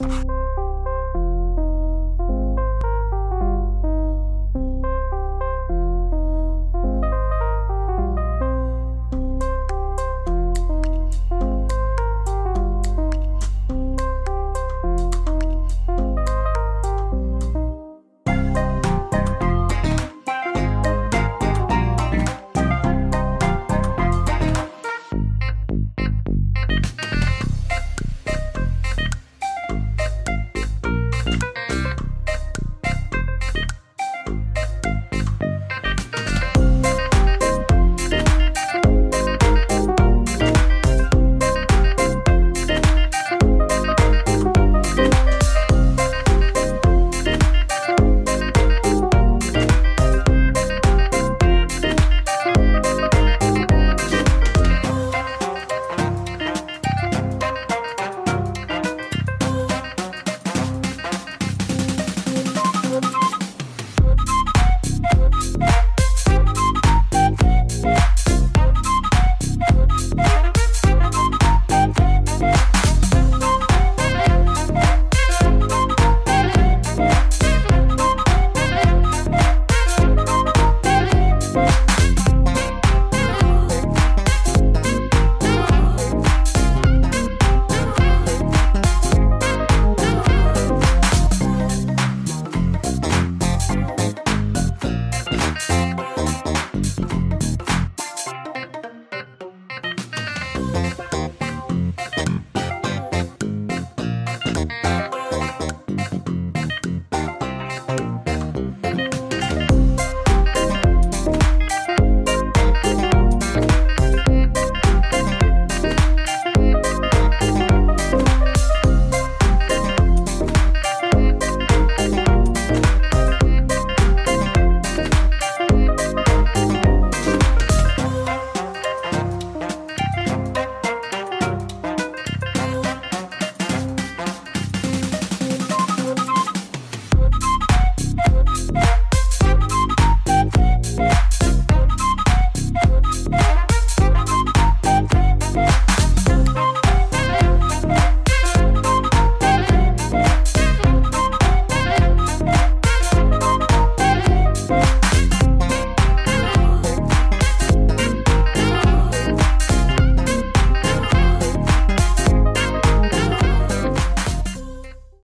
Bye.